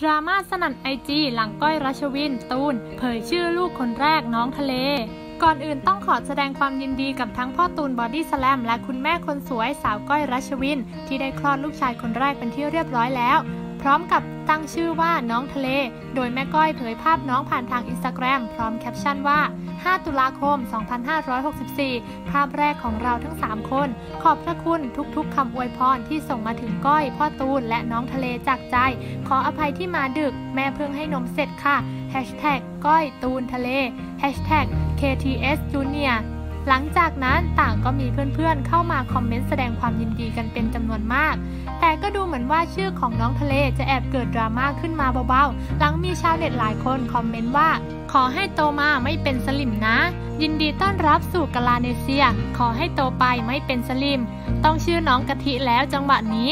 ดราม่าสนั่นไอจีหลังก้อยรัชวิน ตูน เผยชื่อลูกคนแรกน้องทะเล ก่อนอื่นต้องขอแสดงความยินดีกับทั้งพ่อตูนบอดี้สแลมและคุณแม่คนสวยสาวก้อยรัชวิน ที่ได้คลอดลูกชายคนแรกเป็นที่เรียบร้อยแล้ว พร้อมกับตั้งชื่อว่าน้องทะเล โดยแม่ก้อยเผยภาพน้องผ่านทางอินสตาแกรมพร้อมแคปชั่นว่า 5 ตุลาคม 2564 ภาพแรกของเราทั้ง 3 คน ขอบพระคุณทุกๆคำอวยพรที่ส่งมาถึงก้อย พ่อตูน และน้องทะเลจากใจ ขออภัยที่มาดึก แม่เพิ่งให้นมเสร็จค่ะ Hashtag ก้อยตูนทะเล Hashtag KTS Junior หลังจากนั้นต่างก็มีเพื่อนๆเข้ามาคอมเมนต์แสดงความยินดีกันเป็นจำนวนมาก แต่ก็ดูเหมือนว่าชื่อของน้องทะเลจะแอบเกิดดราม่าขึ้นมาเบาๆ หลังมีชาวเน็ตหลายคนคอมเมนต์ว่า ขอให้โตมาไม่เป็นสลิมนะ ยินดีต้อนรับสู่กาลาเนเซีย ขอให้โตไปไม่เป็นสลิม ต้องชื่อน้องกะทิแล้วจังหวะนี้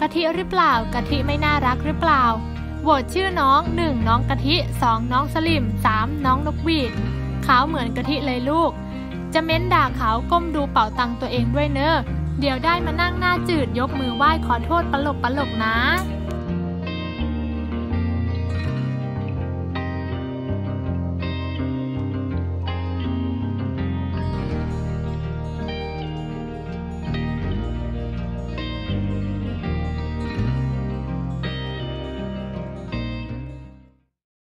กะทิหรือเปล่ากะทิไม่น่ารักหรือเปล่าโหวตชื่อน้อง 1 น้องกะทิ 2 น้องสลิม 3 น้องนกหวีดขาวเหมือนกะทิเลยลูก จะเม้นด่าเขาก้มดูเป่าตังตัวเองด้วยเนอะเดี๋ยวได้มานั่งหน้าจืดยกมือไหว้ขอโทษปลกปลกนะ